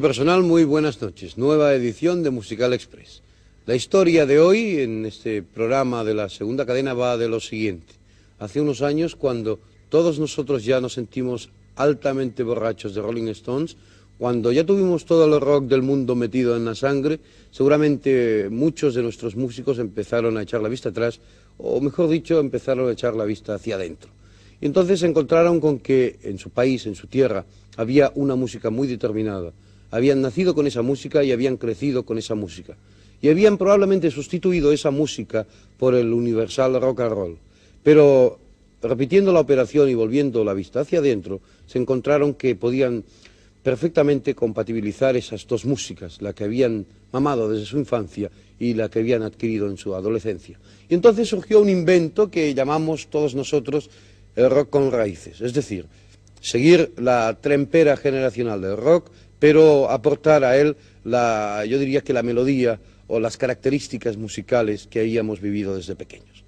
Personal, muy buenas noches. Nueva edición de Musical Express. La historia de hoy en este programa de la segunda cadena va de lo siguiente. Hace unos años, cuando todos nosotros ya nos sentimos altamente borrachos de Rolling Stones, cuando ya tuvimos todo el rock del mundo metido en la sangre, seguramente muchos de nuestros músicos empezaron a echar la vista atrás, o mejor dicho, empezaron a echar la vista hacia adentro. Y entonces se encontraron con que en su país, en su tierra, había una música muy determinada. Habían nacido con esa música y habían crecido con esa música. Y habían probablemente sustituido esa música por el universal rock and roll. Pero repitiendo la operación y volviendo la vista hacia adentro, se encontraron que podían perfectamente compatibilizar esas dos músicas, la que habían mamado desde su infancia y la que habían adquirido en su adolescencia. Y entonces surgió un invento que llamamos todos nosotros el rock con raíces, es decir, seguir la trempera generacional del rock, pero aportar a él yo diría que la melodía o las características musicales que habíamos vivido desde pequeños.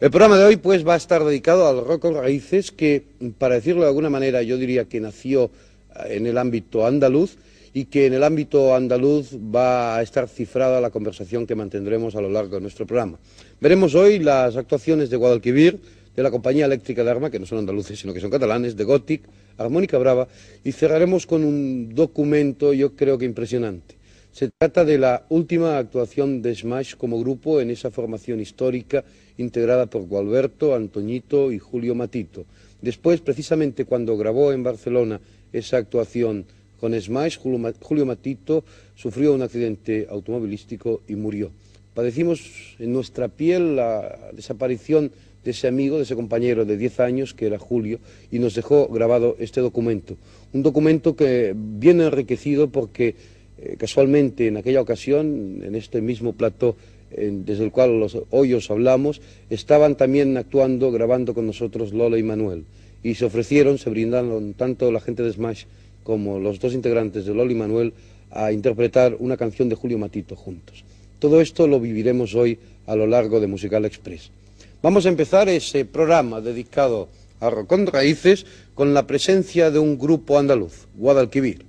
El programa de hoy pues va a estar dedicado al rock raíces que, para decirlo de alguna manera, yo diría que nació eh, en el ámbito andaluz y que en el ámbito andaluz va a estar cifrada la conversación que mantendremos a lo largo de nuestro programa. Veremos hoy las actuaciones de Guadalquivir, de la compañía eléctrica de Arma, que no son andaluces, sino que son catalanes, de Gothic, Armónica Brava, y cerraremos con un documento, yo creo que impresionante. Se trata de la última actuación de Smash como grupo en esa formación histórica integrada por Gualberto, Antoñito y Julio Matito. Después, precisamente cuando grabó en Barcelona esa actuación con Smash, Julio Matito sufrió un accidente automovilístico y murió. Padecimos en nuestra piel la desaparición de ese amigo, de ese compañero de 10 años, que era Julio, y nos dejó grabado este documento. Un documento que viene enriquecido porque eh, casualmente en aquella ocasión, en este mismo plató desde el cual los, hoy os hablamos, estaban también actuando, grabando con nosotros Lola y Manuel. Y se ofrecieron, se brindaron tanto la gente de Smash como los dos integrantes de Lola y Manuel a interpretar una canción de Julio Matito juntos. Todo esto lo viviremos hoy a lo largo de Musical Express. Vamos a empezar ese programa dedicado a Rocón Raíces con la presencia de un grupo andaluz, Guadalquivir.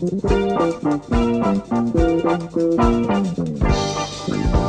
Thank you.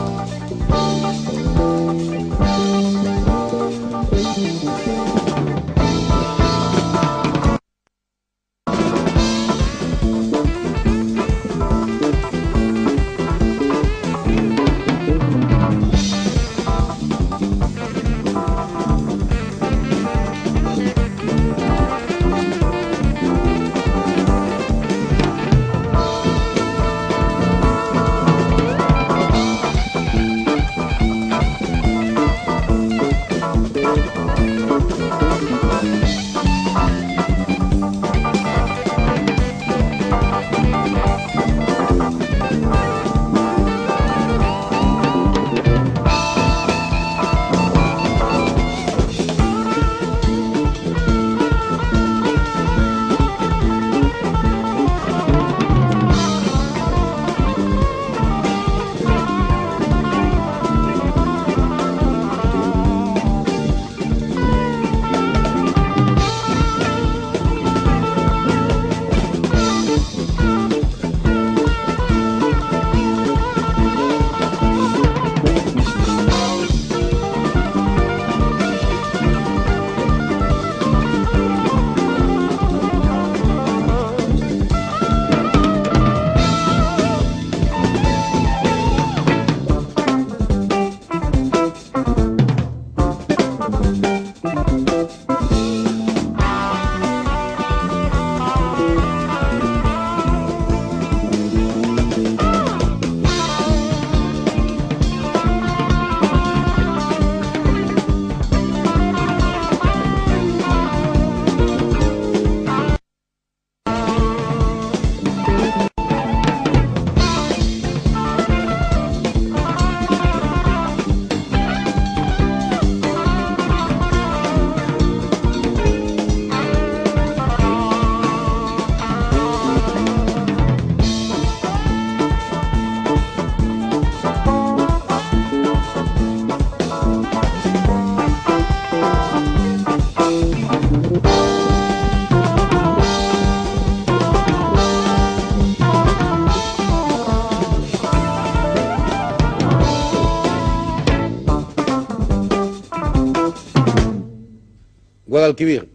Guadalquivir.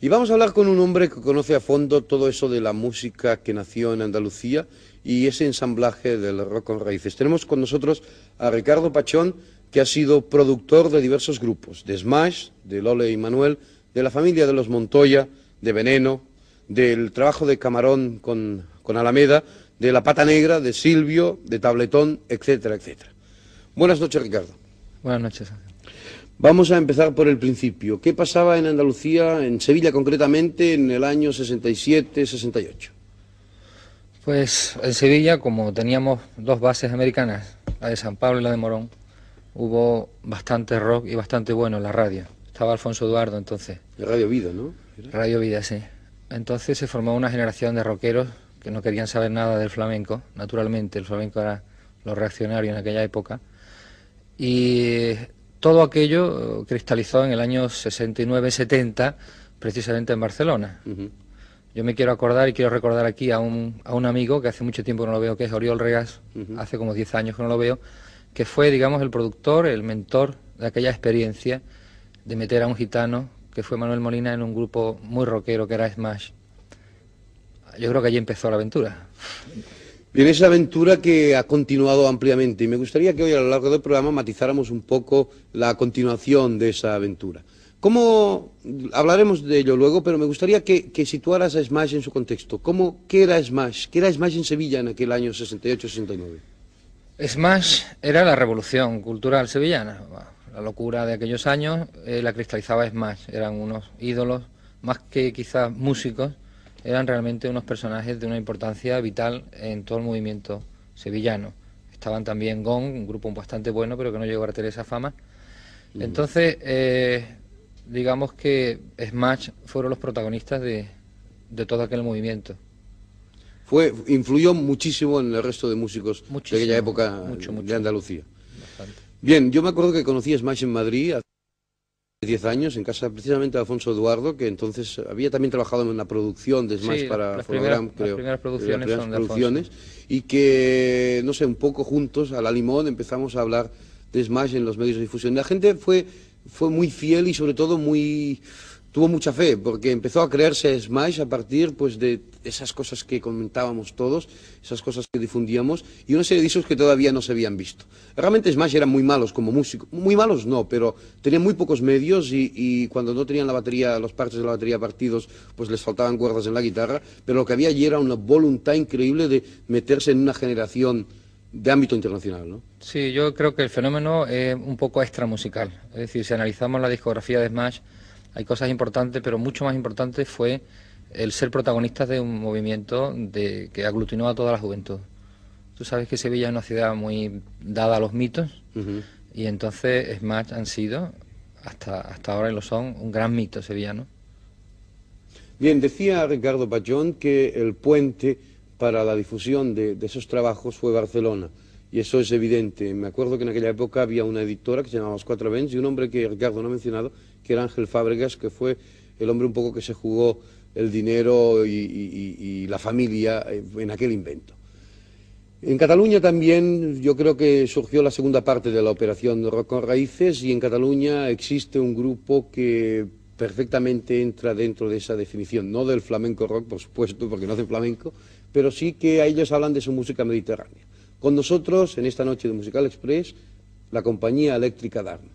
Y vamos a hablar con un hombre que conoce a fondo todo eso de la música que nació en Andalucía y ese ensamblaje del rock con raíces. Tenemos con nosotros a Ricardo Pachón, que ha sido productor de diversos grupos, de Smash, de Lole y Manuel, de la familia de los Montoya, de Veneno, del trabajo de Camarón con, con Alameda, de La Pata Negra, de Silvio, de Tabletón, etcétera, etcétera. Buenas noches, Ricardo. Buenas noches. Vamos a empezar por el principio. ¿Qué pasaba en Andalucía, en Sevilla concretamente, en el año 67-68? Pues en Sevilla, como teníamos dos bases americanas, la de San Pablo y la de Morón, hubo bastante rock y bastante bueno en la radio. Estaba Alfonso Eduardo entonces. De Radio Vida, ¿no? Radio Vida, sí. Entonces se formó una generación de rockeros que no querían saber nada del flamenco. Naturalmente, el flamenco era lo reaccionario en aquella época. Y todo aquello cristalizó en el año 69-70, precisamente en Barcelona. Yo me quiero acordar y quiero recordar aquí a un, a un amigo que hace mucho tiempo no lo veo, que es Oriol Regas, hace como 10 años que no lo veo, que fue, digamos, el productor, el mentor de aquella experiencia de meter a un gitano, que fue Manuel Molina, en un grupo muy rockero que era Smash. Yo creo que allí empezó la aventura. Bien, esa aventura que ha continuado ampliamente y me gustaría que hoy a lo largo del programa matizáramos un poco la continuación de esa aventura. ¿Cómo, hablaremos de ello luego, pero me gustaría que, situaras a Smash en su contexto. ¿Cómo, ¿Qué era Smash? ¿Qué era Smash en Sevilla en aquel año 68-69? Smash era la revolución cultural sevillana. La locura de aquellos años eh, la cristalizaba Smash. Eran unos ídolos, más que quizás músicos, eran realmente unos personajes de una importancia vital en todo el movimiento sevillano. Estaban también Gong, un grupo bastante bueno, pero que no llegó a tener esa fama. Entonces, eh, digamos que Smash fueron los protagonistas de, de todo aquel movimiento. Fue, influyó muchísimo en el resto de músicos de aquella época de Andalucía. Bien, yo me acuerdo que conocí a Smash en Madrid 10 años, en casa precisamente de Alfonso Eduardo, que entonces había también trabajado en la producción de Smash para las creo. Las primeras producciones, son de y que, no sé, un poco juntos, a la limón, empezamos a hablar de Smash en los medios de difusión. La gente fue, fue muy fiel y sobre todo muy tuvo mucha fe, porque empezó a creerse Smash a partir pues, de esas cosas que comentábamos todos, esas cosas que difundíamos, y una serie de discos que todavía no se habían visto. Realmente Smash eran muy malos como músicos, muy malos no, pero tenían muy pocos medios y, cuando no tenían la batería, los parches de la batería partidos, pues les faltaban cuerdas en la guitarra, pero lo que había allí era una voluntad increíble de meterse en una generación de ámbito internacional, ¿no? Sí, yo creo que el fenómeno es un poco extra musical. Es decir, si analizamos la discografía de Smash, hay cosas importantes, pero mucho más importante fue el ser protagonistas de un movimiento de, que aglutinó a toda la juventud. Tú sabes que Sevilla es una ciudad muy dada a los mitos y entonces Smash han sido, hasta, hasta ahora y lo son, un gran mito sevillano. Bien, decía Ricardo Pachón que el puente para la difusión de, de esos trabajos fue Barcelona. Y eso es evidente. Me acuerdo que en aquella época había una editora que se llamaba Los Cuatro Events y un hombre que Ricardo no ha mencionado, que era Ángel Fábregas, que fue el hombre un poco que se jugó el dinero y, la familia en aquel invento. En Cataluña también yo creo que surgió la segunda parte de la operación Rock con Raíces y en Cataluña existe un grupo que perfectamente entra dentro de esa definición, no del flamenco rock, por supuesto, porque no hacen flamenco, pero sí que a ellos hablan de su música mediterránea. Con nosotros, en esta noche de Musical Express, la compañía eléctrica Dharma.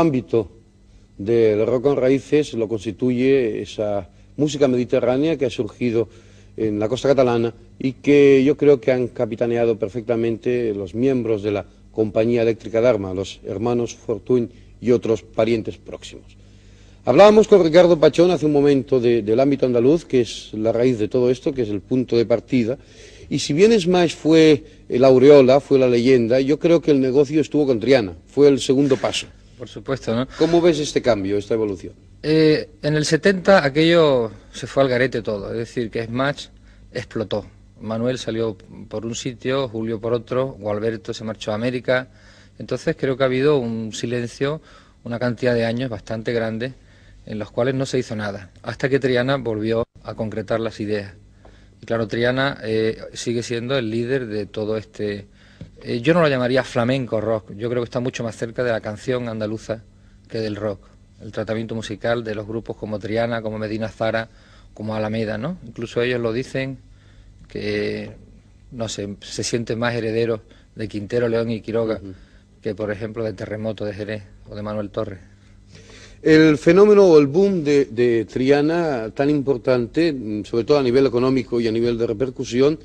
Ámbito del rock con raíces lo constituye esa música mediterránea que ha surgido en la costa catalana y que yo creo que han capitaneado perfectamente los miembros de la compañía eléctrica Dharma, los hermanos Fortuny y otros parientes próximos. Hablábamos con Ricardo Pachón hace un momento de- del ámbito andaluz, que es la raíz de todo esto, que es el punto de partida, y si bien Smash fue el aureola, fue la leyenda, yo creo que el negocio estuvo con Triana, fue el segundo paso. Por supuesto, ¿no? ¿Cómo ves este cambio, esta evolución? Eh, en el 70 aquello se fue al garete todo, es decir, que Smash explotó. Manuel salió por un sitio, Julio por otro, Gualberto se marchó a América. Entonces creo que ha habido un silencio, una cantidad de años bastante grande en los cuales no se hizo nada, hasta que Triana volvió a concretar las ideas. Y claro, Triana eh, sigue siendo el líder de todo este... eh, yo no lo llamaría flamenco rock, yo creo que está mucho más cerca de la canción andaluza que del rock. El tratamiento musical de los grupos como Triana, como Medina Zara, como Alameda, ¿no? Incluso ellos lo dicen que, no sé, se sienten más herederos de Quintero, León y Quiroga que, por ejemplo, de Terremoto de Jerez o de Manuel Torres. El fenómeno o el boom de, de Triana, tan importante, mm, sobre todo a nivel económico y a nivel de repercusión,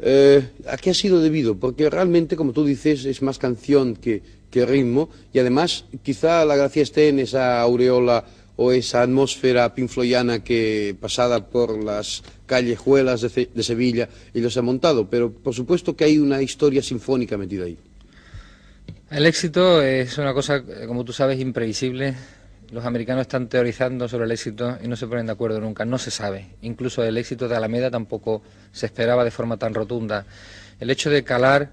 eh, ¿a qué ha sido debido? Porque realmente, como tú dices, es más canción que, ritmo y además quizá la gracia esté en esa aureola o esa atmósfera pinfloyana que pasada por las callejuelas de, Ce- de Sevilla ellos han montado, pero por supuesto que hay una historia sinfónica metida ahí. El éxito es una cosa, eh, como tú sabes, imprevisible. Los americanos están teorizando sobre el éxito y no se ponen de acuerdo nunca, no se sabe. Incluso el éxito de Alameda tampoco se esperaba de forma tan rotunda. El hecho de calar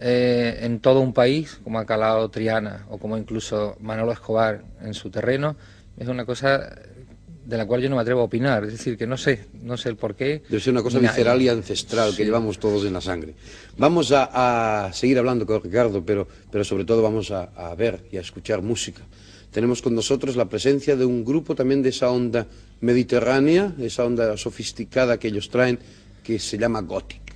eh, en todo un país, como ha calado Triana o como incluso Manolo Escobar en su terreno, es una cosa de la cual yo no me atrevo a opinar. Es decir, que no sé, no sé el porqué. Debe ser una cosa visceral y ancestral que llevamos todos en la sangre. Vamos a, a seguir hablando con Ricardo, pero, pero sobre todo vamos a, a ver y a escuchar música. Tenemos con nosotros la presencia de un grupo también de esa onda mediterránea, esa onda sofisticada que ellos traen, que se llama Gothic.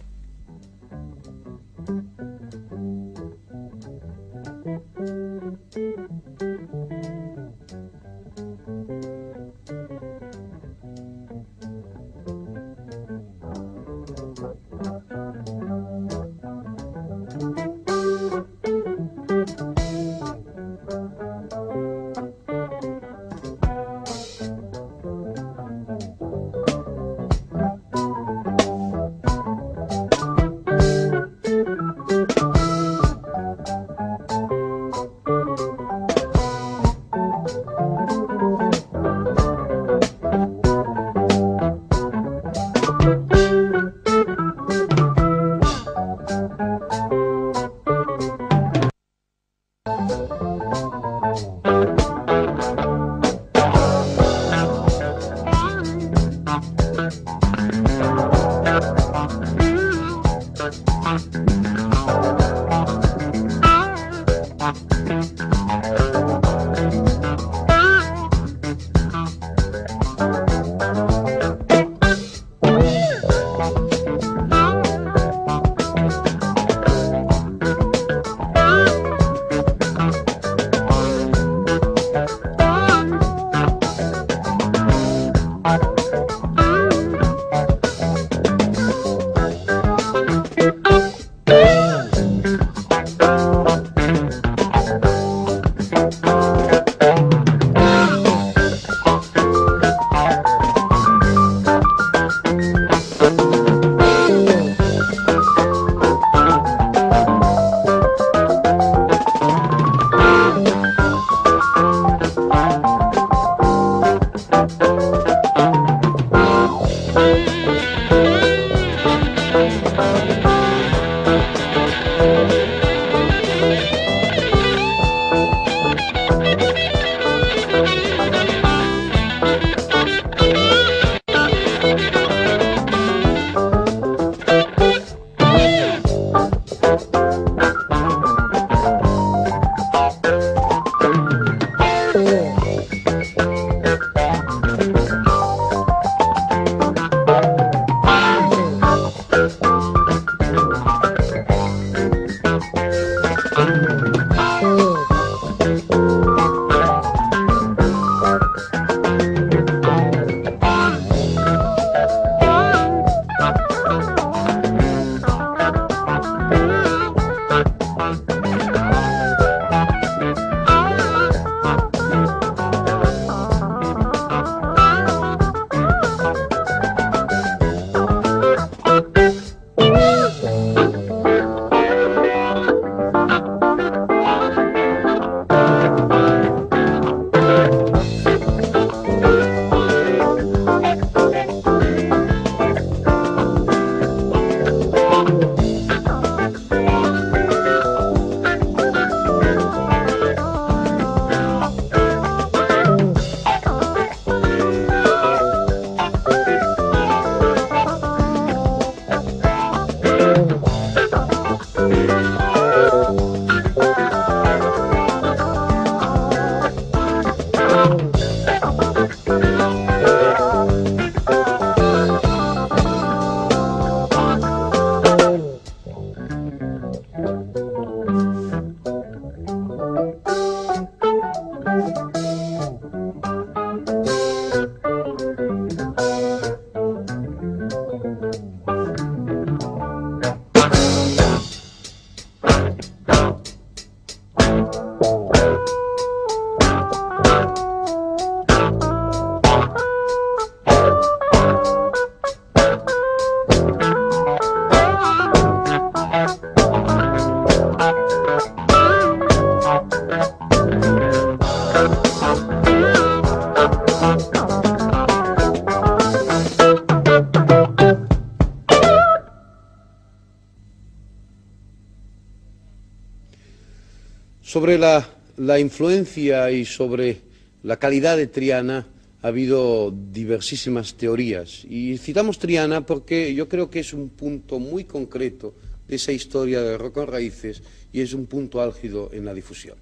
Sobre la, influencia y sobre la calidad de Triana ha habido diversísimas teorías. Y citamos Triana porque yo creo que es un punto muy concreto de esa historia de rock raíces y es un punto álgido en la difusión.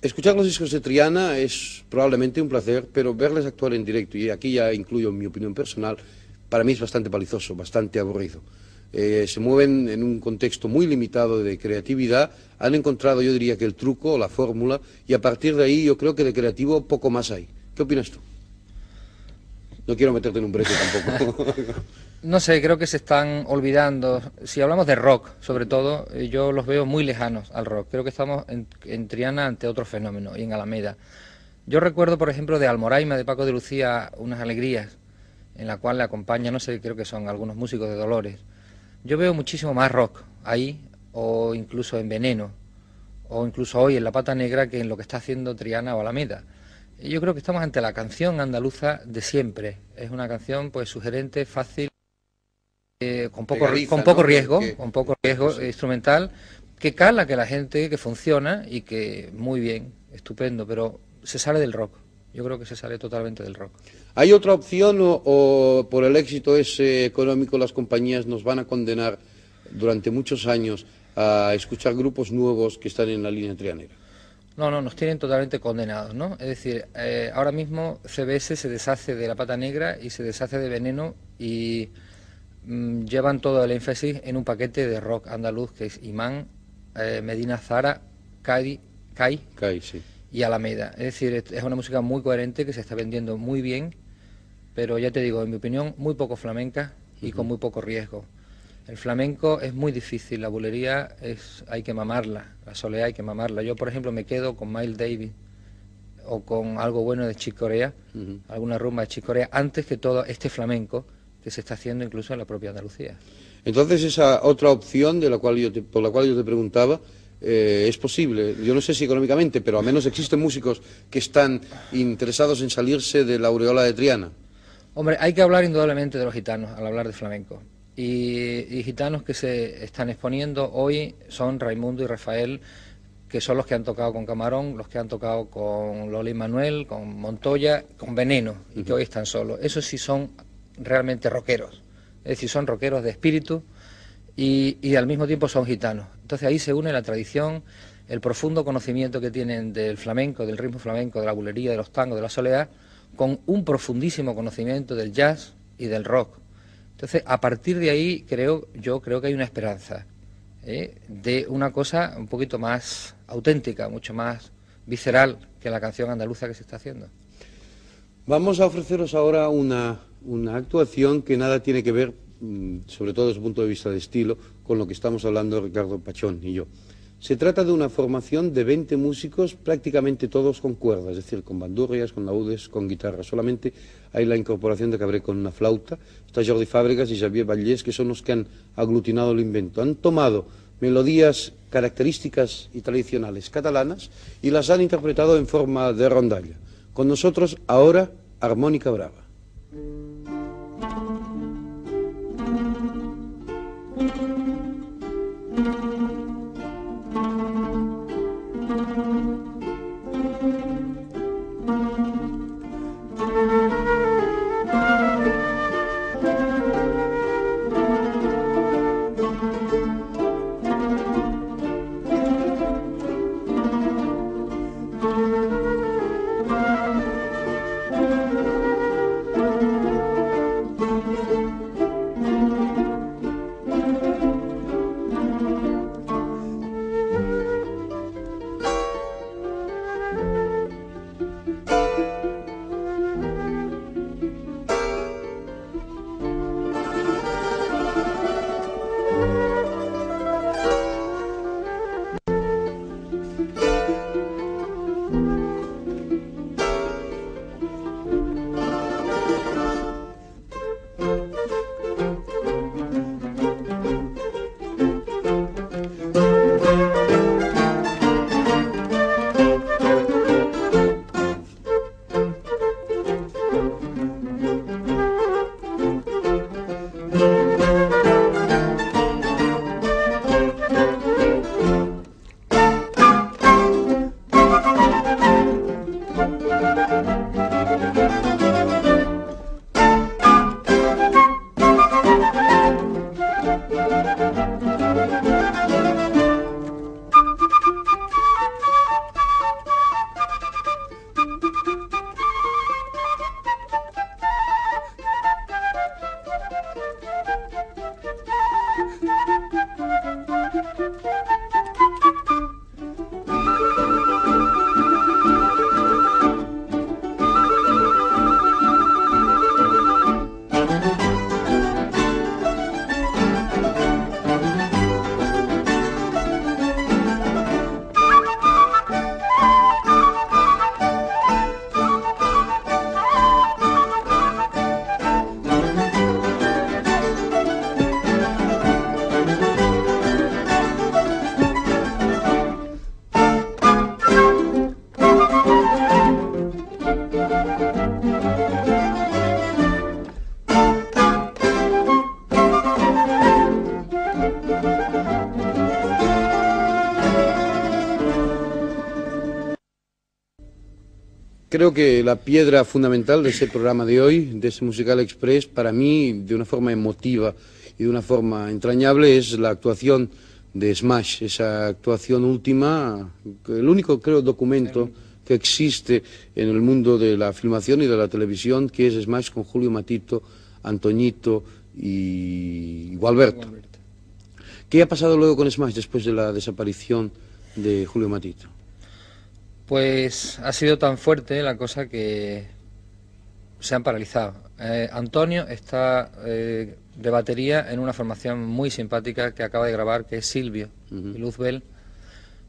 Escuchar los discos de Triana es probablemente un placer, pero verles actuar en directo, y aquí ya incluyo mi opinión personal, para mí es bastante palizoso, bastante aburrido. Eh, se mueven en un contexto muy limitado de creatividad, han encontrado yo diría que el truco, la fórmula, y a partir de ahí yo creo que de creativo poco más hay. ¿Qué opinas tú? No quiero meterte en un brete tampoco. No sé, creo que se están olvidando. Si hablamos de rock, sobre todo, eh, yo los veo muy lejanos al rock. Creo que estamos en, en Triana ante otro fenómeno y en Alameda. Yo recuerdo, por ejemplo, de Almoraima, de Paco de Lucía, unas alegrías, en la cual le acompaña, no sé, creo que son algunos músicos de Dolores. Yo veo muchísimo más rock ahí, o incluso en Veneno, o incluso hoy en La Pata Negra, que en lo que está haciendo Triana o Alameda. Yo creo que estamos ante la canción andaluza de siempre. Es una canción pues sugerente, fácil, eh, con poco, Pegadiza, con poco ¿no? riesgo, Que- con poco riesgo instrumental, que cala, que la gente, que funciona y que muy bien, estupendo, pero se sale del rock. Yo creo que se sale totalmente del rock. ¿Hay otra opción o, o por el éxito ese económico las compañías nos van a condenar durante muchos años a escuchar grupos nuevos que están en la línea trianera? No, no, nos tienen totalmente condenados, ¿no? Es decir, eh, ahora mismo CBS se deshace de la pata negra y se deshace de veneno y mm, llevan todo el énfasis en un paquete de rock andaluz que es Imán, eh, Medina Zara, Cadi, Kai Kai, sí. Y Alameda. Es decir, es una música muy coherente que se está vendiendo muy bien, pero ya te digo, en mi opinión, muy poco flamenca y con muy poco riesgo. El flamenco es muy difícil, la bulería es, hay que mamarla, la soleá hay que mamarla. Yo, por ejemplo, me quedo con Miles Davis o con algo bueno de Chick Corea, Ujú. alguna rumba de Chick Corea, antes que todo este flamenco que se está haciendo incluso en la propia Andalucía. Entonces esa otra opción de la cual yo te- por la cual yo te preguntaba eh, es posible. Yo no sé si económicamente, pero al menos existen músicos que están interesados en salirse de la aureola de Triana. Hombre, hay que hablar indudablemente de los gitanos al hablar de flamenco. Y, y gitanos que se están exponiendo hoy son Raimundo y Rafael, que son los que han tocado con Camarón, los que han tocado con Lola y Manuel, con Montoya, con Veneno, y que hoy están solos. Esos sí son realmente rockeros, es decir, son rockeros de espíritu y, y al mismo tiempo son gitanos. Entonces ahí se une la tradición, el profundo conocimiento que tienen del flamenco, del ritmo flamenco, de la bulería, de los tangos, de la soledad, con un profundísimo conocimiento del jazz y del rock. Entonces, a partir de ahí creo, yo creo que hay una esperanza ¿eh? de una cosa un poquito más auténtica, mucho más visceral que la canción andaluza que se está haciendo. Vamos a ofreceros ahora una, una actuación que nada tiene que ver, sobre todo desde el punto de vista de estilo, con lo que estamos hablando Ricardo Pachón y yo. Se trata de una formación de 20 músicos, prácticamente todos con cuerdas, es decir, con bandurrias, con laudes, con guitarra. Solamente hay la incorporación de Cabré con una flauta. Está Jordi Fábregas y Xavier Vallés, que son los que han aglutinado el invento. Han tomado melodías características y tradicionales catalanas y las han interpretado en forma de rondalla. Con nosotros ahora Armónica Brava. Creo que la piedra fundamental de ese programa de hoy, de ese Musical Express, para mí, de una forma emotiva y de una forma entrañable, es la actuación de Smash, esa actuación última, el único, creo, documento que existe en el mundo de la filmación y de la televisión, que es Smash con Julio Matito, Antoñito y Gualberto. ¿Qué ha pasado luego con Smash después de la desaparición de Julio Matito? Pues ha sido tan fuerte la cosa que se han paralizado. Eh, Antonio está eh, de batería en una formación muy simpática que acaba de grabar, que es Silvio y Luzbel.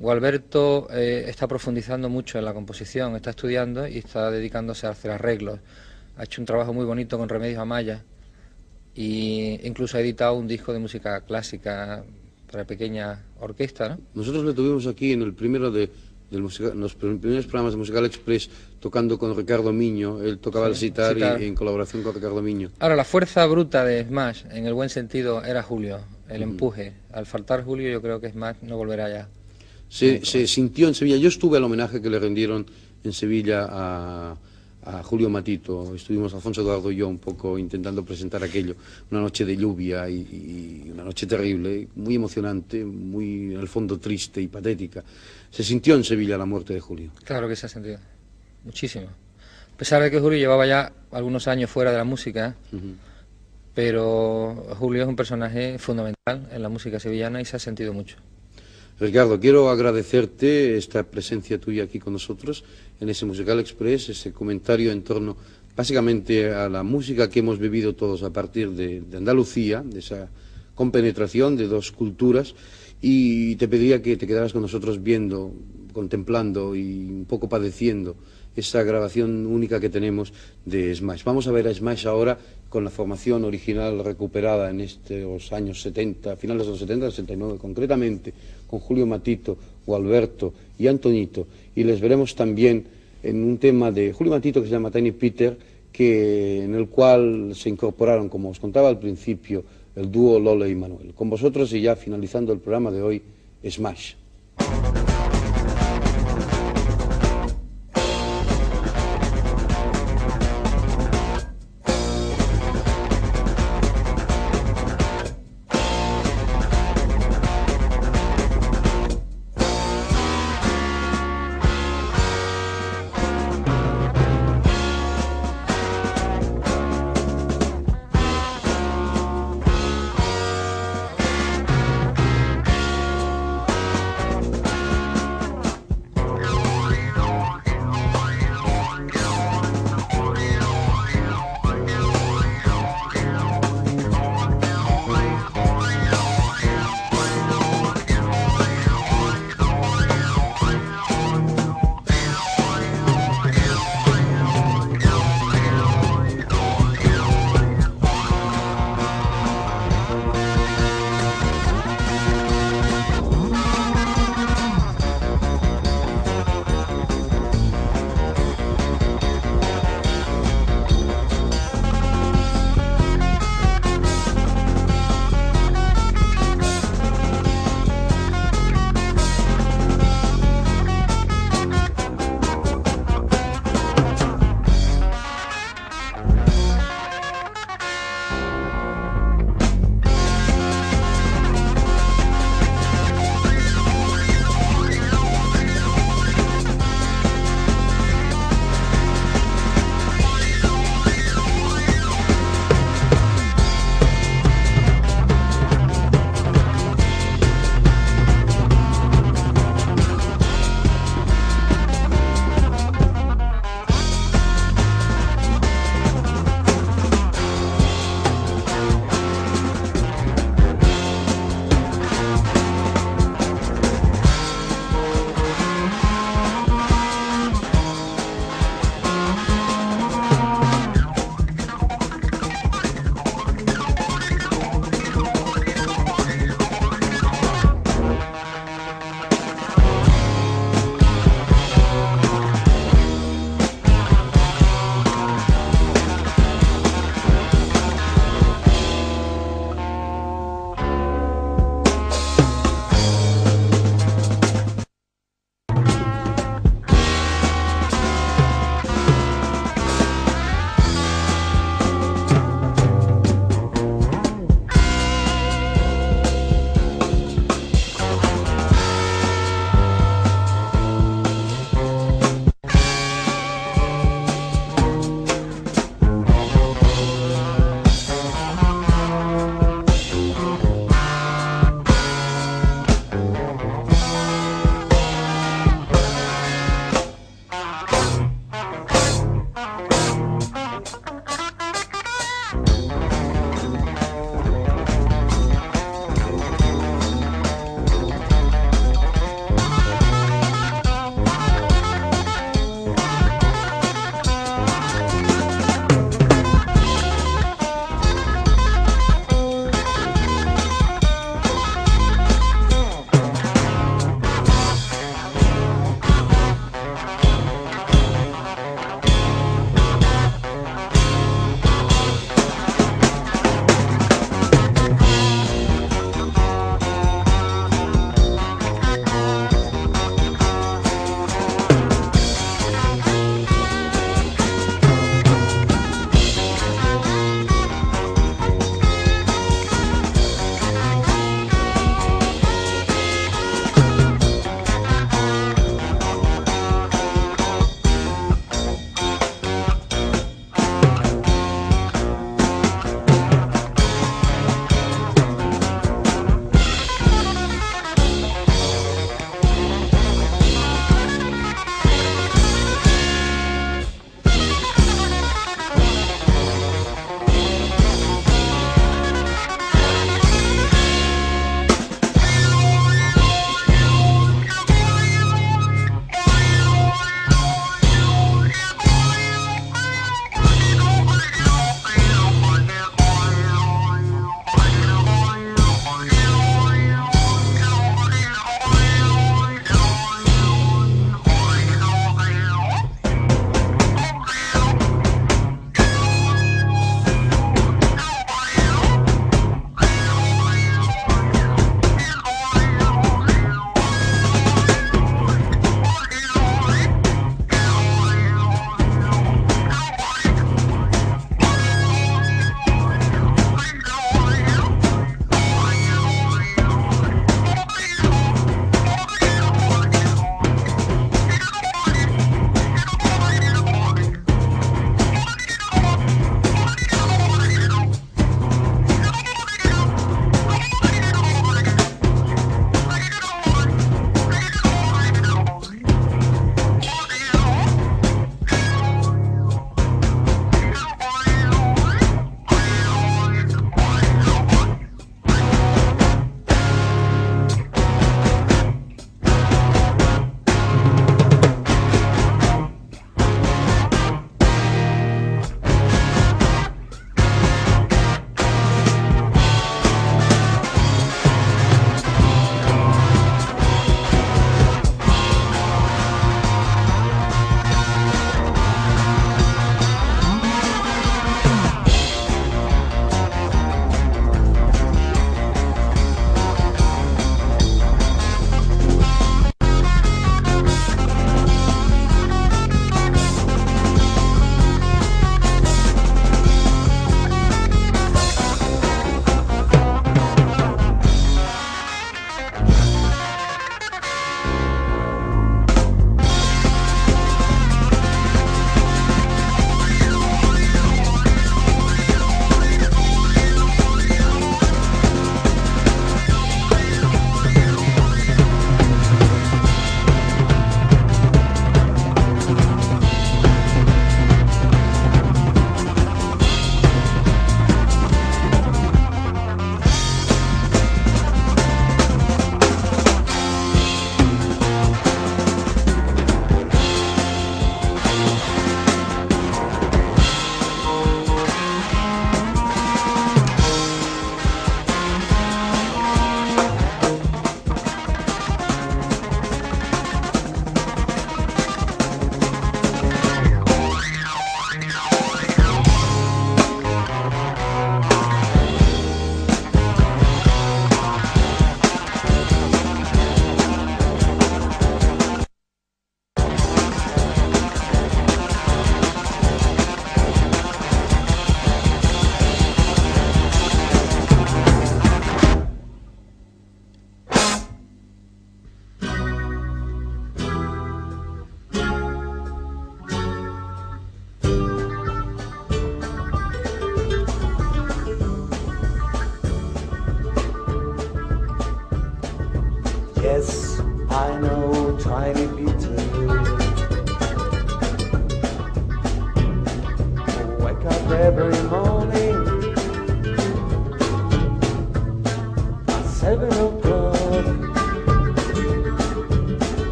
Gualberto eh, está profundizando mucho en la composición, está estudiando y está dedicándose a hacer arreglos. Ha hecho un trabajo muy bonito con Remedios Amaya e incluso ha editado un disco de música clásica para pequeña orquesta. ¿no? Nosotros le tuvimos aquí en el primero de del los pr- primeros programas de Musical Express tocando con Ricardo Miño, él tocaba el sitar, y- en colaboración con Ricardo Miño. Ahora, la fuerza bruta de Smash, en el buen sentido, era Julio, el empuje. Al faltar Julio, yo creo que Smash no volverá ya. Se, se sintió en Sevilla, yo estuve al homenaje que le rendieron en Sevilla a, a Julio Matito, estuvimos Alfonso Eduardo y yo un poco intentando presentar aquello, una noche de lluvia y, y una noche terrible, muy emocionante, muy en el fondo triste y patética. Se sintió en Sevilla la muerte de Julio. Claro que se ha sentido. Muchísimo. A pesar de que Julio llevaba ya algunos años fuera de la música, pero Julio es un personaje fundamental en la música sevillana y se ha sentido mucho. Ricardo, quiero agradecerte esta presencia tuya aquí con nosotros en ese Musical Express, ese comentario en torno básicamente a la música que hemos vivido todos a partir de, de Andalucía, de esa compenetración de dos culturas, y te pediría que te quedaras con nosotros viendo, contemplando y un poco padeciendo esa grabación única que tenemos de Smash. Vamos a ver a Smash ahora con la formación original recuperada en estos años 70, finales de los 70, 69 concretamente, con Julio Matito, Gualberto y Antonito. Y les veremos también en un tema de Julio Matito que se llama Tiny Peter, que, en el cual se incorporaron, como os contaba al principio, el dúo Lolo y Manuel. Con vosotros y ya finalizando el programa de hoy, Smash.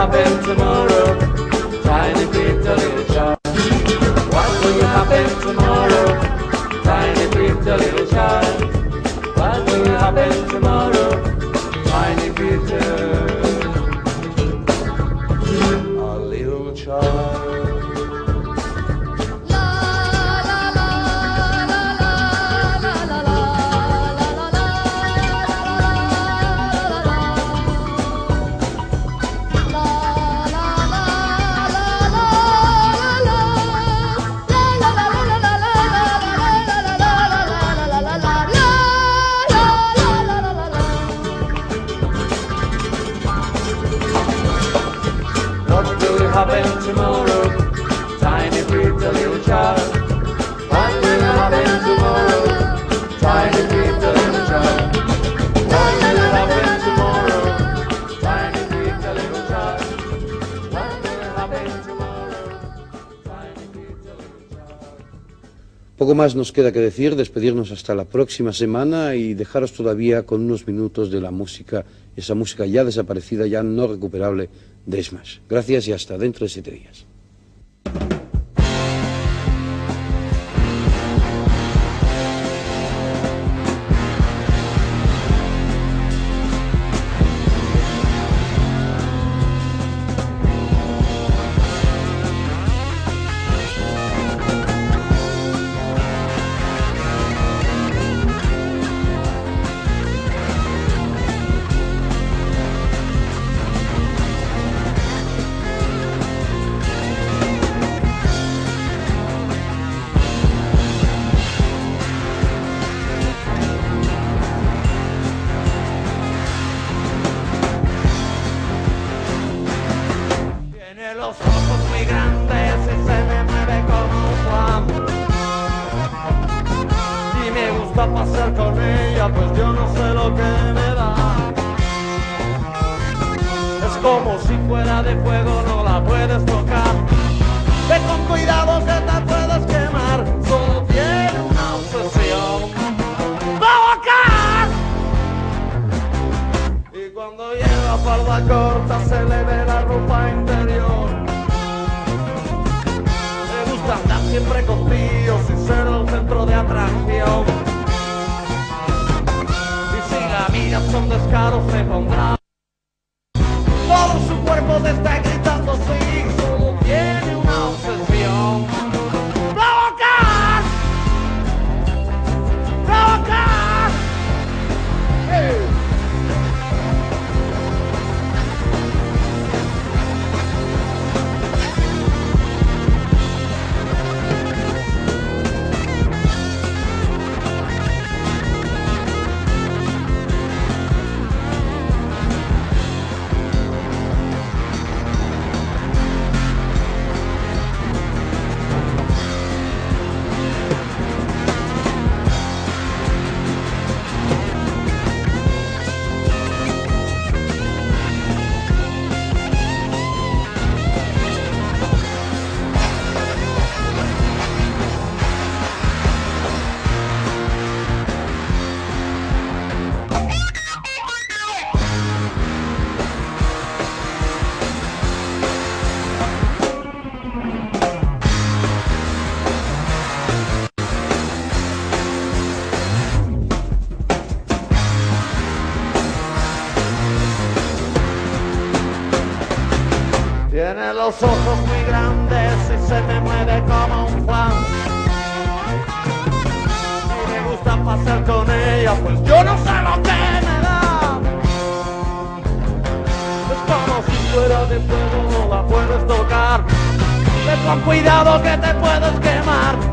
happen tomorrow? Tiny little child. What will happen tomorrow? Tiny little child. What will happen tomorrow? Tiny little. Poco más nos queda que decir, despedirnos hasta la próxima semana y dejaros todavía con unos minutos de la música, esa música ya desaparecida, ya no recuperable de Smash. Gracias y hasta dentro de siete días. Con cuidado que te puedes quemar,